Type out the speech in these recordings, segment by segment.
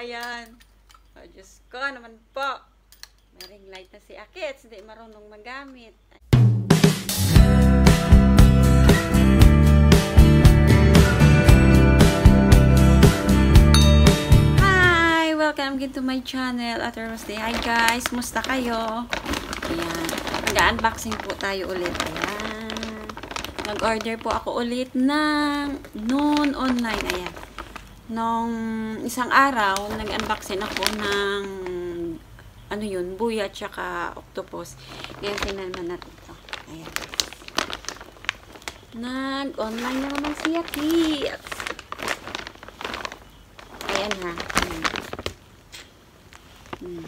ayan. Oh, Diyos ko, naman po. May ring light na si Akits, hindi marunong magamit. Hi! Welcome again to my channel, At Day. Hi guys, musta kayo? Ayan, mag-unboxing po tayo ulit. Ayan. Nag-order po ako ulit ng noon online. Ayan. Nung isang araw, nag-unboxing ako ng ano yun, buya at saka octopus. Ngayon, tingnan naman natin ito. Ayan. Nag-online na naman si Yakits. Ayan ha. Hmm. Hmm.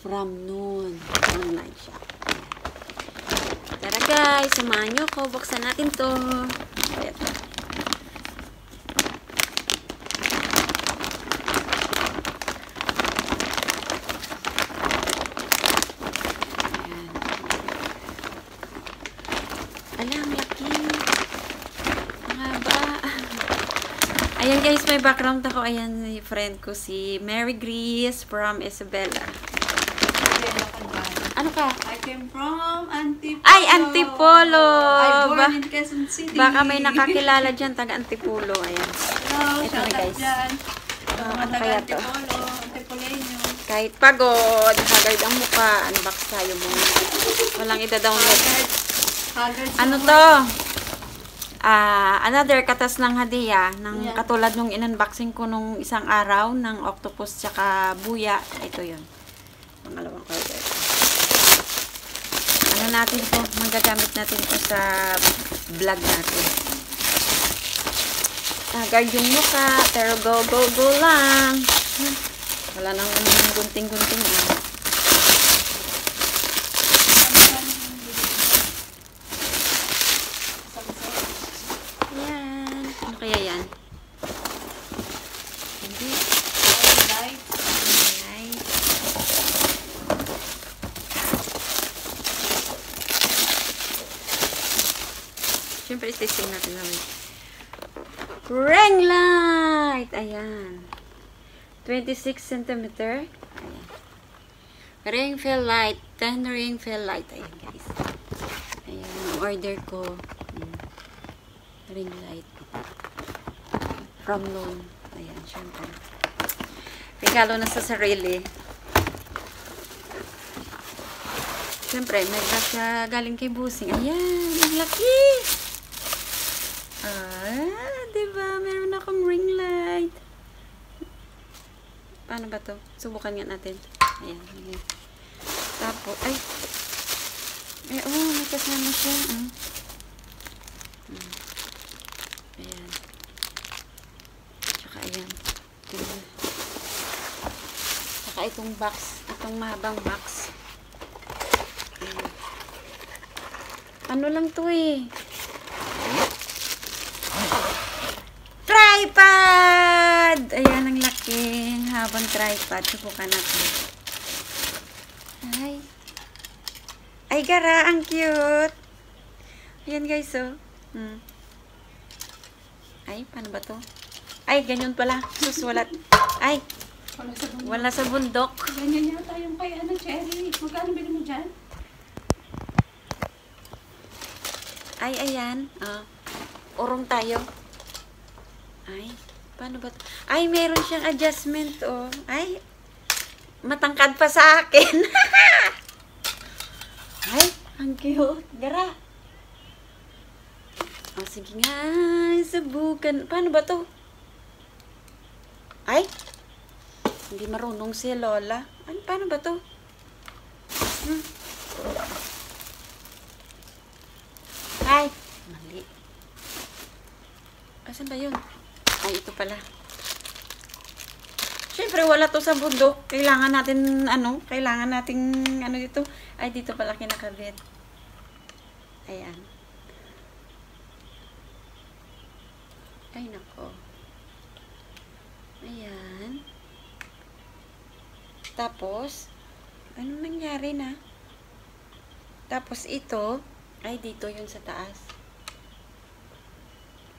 From noon. Online siya. Tara guys, samahan nyo ko. Buksan natin to. Ayan. Ayan. Ala, ang laki. Ang haba. Ayan guys, may background ako. Ayan, friend ko si Mary Grace from Isabela. Ano ka? I came from Antipolo. Ay, Antipolo! I born in Quezon City. Baka may nakakilala dyan, taga Antipolo. Ayan. Hello, Ito shout guys. dyan. Mga ano taga kaya to? Antipolo, Antipoleño. Kahit pagod, haggard ang mukha, unbox tayo mo. Walang ida-download. Ano to? Ah, another katas ng hadiah ng Yan. katulad nung in-unboxing ko nung isang araw ng octopus tsaka buya. Ito 'yon. Pangalawang order. Ano natin to? Magagamit natin to sa vlog natin. Agad yung mukha, pero go, go, go lang. Wala nang gunting-gunting ah. Yan. Ano kaya yan? Hindi. Light. Ay. Siyempre, testing natin namin. Ring light! Ayan. 26 cm. Ayan. Ring fill light. 10 ring fill light. Ayan, guys. Ayan, order ko. Ring light. From noon. Ayan, syempre. Regalo na sa sarili. Siyempre, may siya galing kay Busing. Ayan, ang laki! Ah, diba? Meron akong ring light. Paano ba to? Subukan nga natin. Ayan. ayan. Tapos, ay! Eh, oh, may kasama siya. Ah. Hmm. Ayan. Tsaka, ayan. Ayan. Saka itong box, itong mahabang box. Ayan. Ano lang to eh? Tripod! Ayan, ang laki. Ang habang tripod. Subukan natin. Ay. Ay, gara. Ang cute. Ayan, guys, oh. Hmm. Ay, paano ba to? Ay, ganyan pala. Sus, wala. Ay, Wala sa bundok. wala sa bundok. Ganyan yata yung kay ano, Cherry. Magkano bili mo dyan? Ay, ayan. Ah, urong tayo. Ay, paano ba? Ay, meron siyang adjustment, oh. Ay, matangkad pa sa akin. Ay, ang cute. Gara. Oh, sige nga. Subukan. Paano ba to? Ay, hindi marunong si Lola. Ano, paano ba to? Hmm. Ay, mali. Asan ba yun? Ay, ito pala. Siyempre, wala to sa bundok. Kailangan natin, ano, kailangan nating, ano dito. Ay, dito pala kinakabit. Ayan. Ay, nako. Ayan. Tapos, ano nangyari na? Tapos ito, ay dito yun sa taas.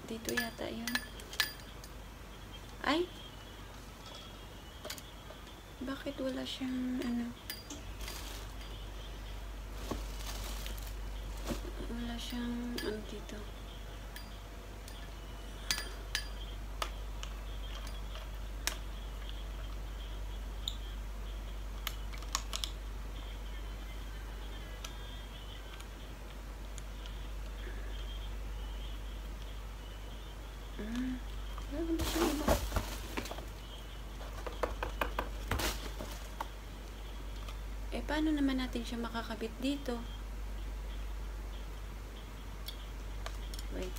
Dito yata yun. Ay! Bakit wala siyang ano? Wala siyang ano dito? Eh, paano naman natin siya makakabit dito? Wait.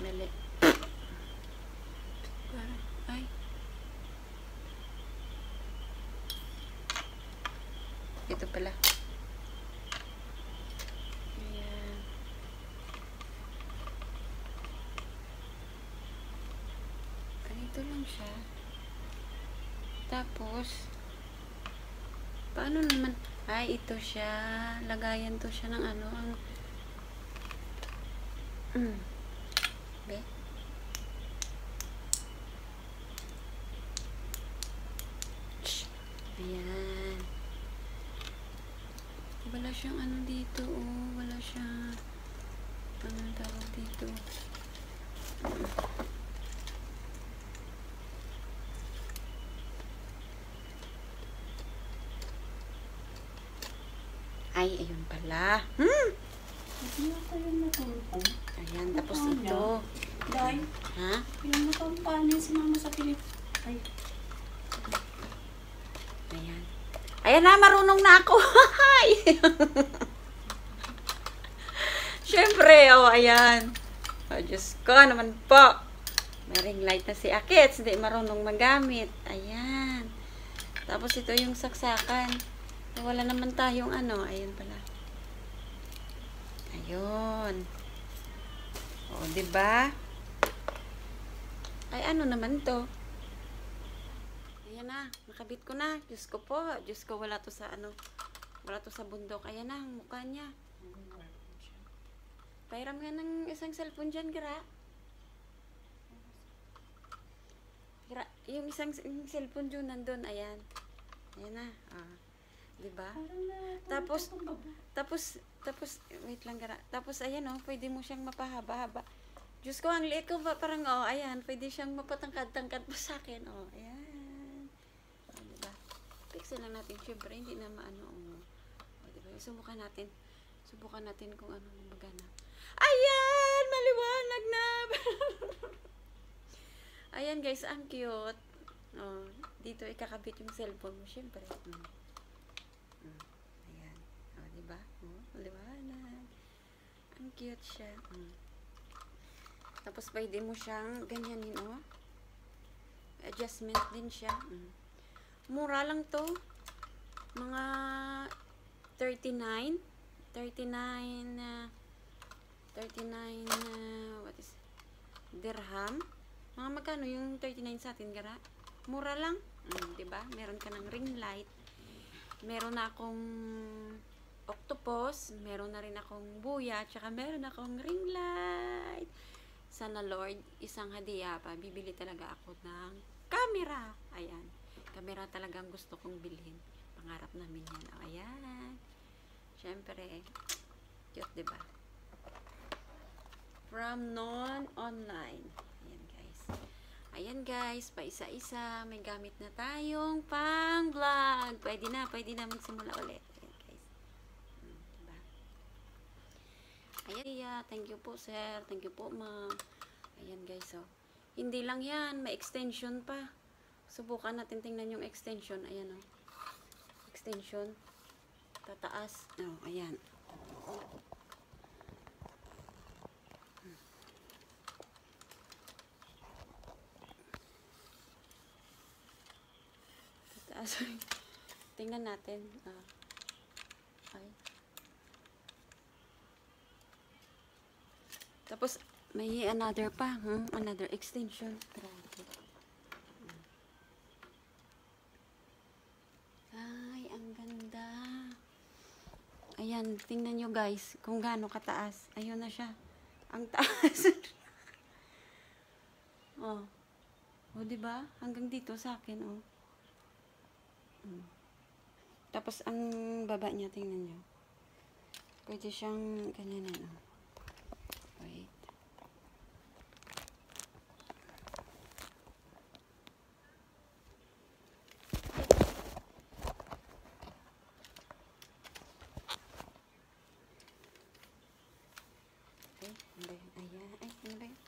Mali. Ay. Ito pala. Ayan. Ay, ito lang siya. Tapos, paano naman? Ay, ito siya. Lagayan to siya ng ano, ang... Mm. Be? Shh. Ayan. Wala siyang ano dito, oh. Wala siyang... Ano tawag dito? Ay, ayun pala. Hmm! Ayan, tapos Ano? ito. Day, Ha? natampan niya si mama sa Pilip. Ay, Ayan. Ayan na, marunong na ako. Hi! Siyempre, oh, ayan. Oh, Diyos ko, naman po. May ring light na si Akits. Hindi marunong magamit. Ayan. Tapos ito yung saksakan. Eh, Wala naman tayong ano. Ayun pala. Ayun. O, ba? Ay, ano naman to? Ayan na, nakabit ko na. Diyos ko po. Diyos ko, wala to sa ano. Wala to sa bundok. Ayan na, ang mukha niya. Pairam nga ng isang cellphone dyan, Gra. Gra, yung isang yung cellphone dyan nandun, ayan. Ayan na. Ah. Parang na... Tapos-. Tapos, tapos, wait lang, Gra. Tapos, ayan oh, pwede mo siyang mapahaba-haba. Diyos ko, ang liit ko pa, parang, oh, ayan, pwede siyang mapatangkad-tangkad pa sa akin, oh, ayan. Oh, diba? Pixel lang natin, syempre, hindi na maano, oh. oh diba? Subukan natin. Subukan natin kung ano magana. Ayan! Maliwanag na! ayan, guys, ang cute. Oh, dito ikakabit yung cellphone mo, syempre. Mm. Mm. Ayan. O, oh, diba? Oh, maliwanag. Ang cute siya. Mm. Tapos, pwede mo siyang ganyanin, oh. Adjustment din siya. Mm. Mura lang to. Mga 39. 39 na 39 na what is dirham. Mga magkano yung 39 sa atin, gara? Mura lang. Mm, ba? Meron ka ng ring light. Meron na akong octopus, meron na rin akong buya, tsaka meron akong ring light. Sana Lord, isang hadiah pa, bibili talaga ako ng camera. Ayan. Camera talagang gusto kong bilhin. Pangarap namin yan. O, ayan. Siyempre, cute, ba? From non-online. Ayan, guys. Ayan, guys. Pa isa-isa. May gamit na tayong pang-vlog. Pwede na. Pwede na magsimula ulit. Ayan, guys. Hmm, diba? Ayan. Thank you po, sir. Thank you po, ma'am. Ayan, guys. Oh. Hindi lang yan. May extension pa. Subukan natin tingnan yung extension. Ayan, oh. Extension. Tataas. Oh, ayan. Tataas. Tingnan natin. Ah. Ay. Tapos, may another pa. Hmm? Another extension. Grabe. Ay, ang ganda. Ayan, tingnan nyo guys, kung gaano kataas. Ayun na siya. Ang taas. oh. Oh, di ba? Hanggang dito sa akin, oh. Hmm. Tapos, ang baba niya, tingnan nyo. Pwede siyang ganyan. Wait. Ano ba yun? Ayan. Ay, ano ba yun?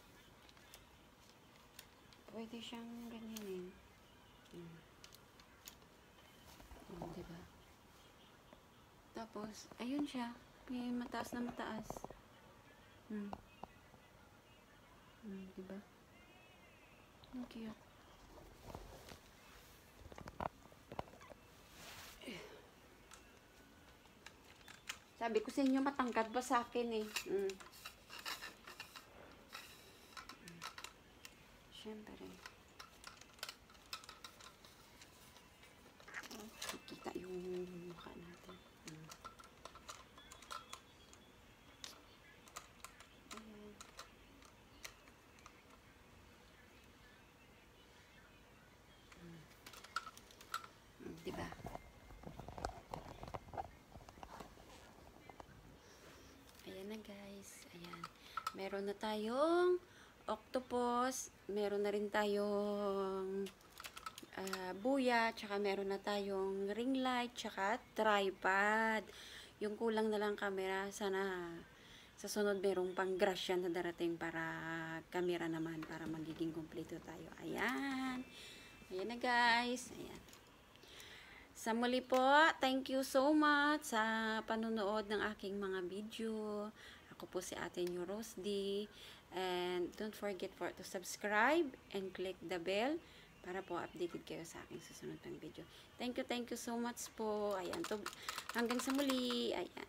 Pwede siyang ganyanin. Hmm. Hmm, diba? Tapos, ayun siya. May mataas na mataas. Hmm. Hmm, diba? Ang cute. Sabi ko sa inyo, matangkad ba sa akin eh. Hmm. Siyempre. Oh, Kita yung mukha natin. Hmm. Ayan. Hmm. Hmm, Diba? Ayan na guys. Ayan. Meron na tayong octopus. Meron na rin tayong ah, buya. Tsaka meron na tayong ring light. Tsaka tripod. Yung kulang na lang camera. Sana sa sunod merong pang grasya na darating para camera naman. Para magiging kompleto tayo. Ayan. Ayan na guys. Ayan. Sa muli po, thank you so much sa panonood ng aking mga video. Ako po si Ate New Rose D. And don't forget for to subscribe and click the bell para po updated kayo sa aking susunod pang video. Thank you, thank you so much po. Ayan, to, hanggang sa muli. Ayan.